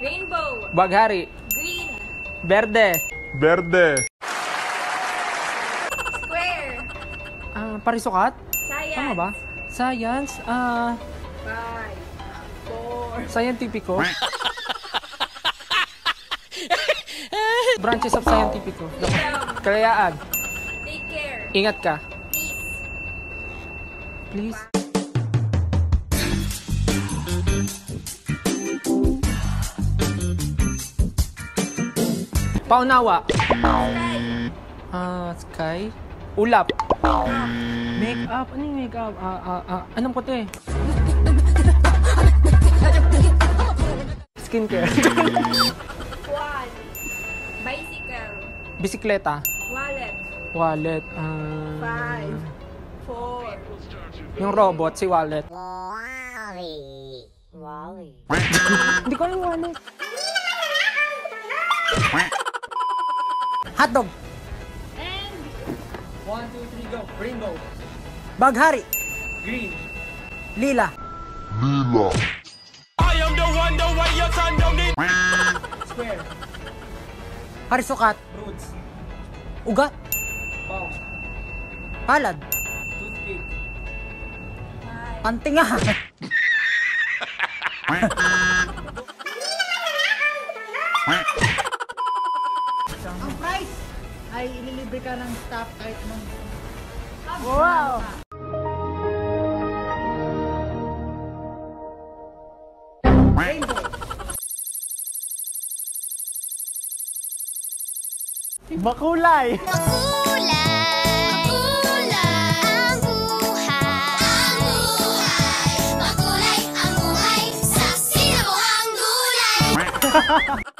Rainbow. Baghari. Green. Berde. Verde. Square. Ah, parisukat? Science. Tama ba? Science. Ah, Five. Four. scientifico. Branches of scientifico. Freedom. Kalayaan. Take care. Ingat ka. Peace. Please. Paunawa. Ah, sky. Ulap. Make up. Ano yung make up? Ah, ah, ah. Anong puti? Skincare. Quad. Bicycle. Bisikleta. Wallet. Wallet. Ah, Five. Four. yung robot, si Wallet. Hindi ko alam yung wallet. Hotdog. And One, two, three, go. Rainbow. Baghari. Green. Lila. Square. Parisukat. Roots. Ugat. Pau. Palad. Toothpick. Pantinga. Ang price ay ililibre ka ng staff kahit anong Wow! Makulay! Makulay, makulay ang buhay. Ang buhay, makulay ang buhay sa sinabuhang gulay.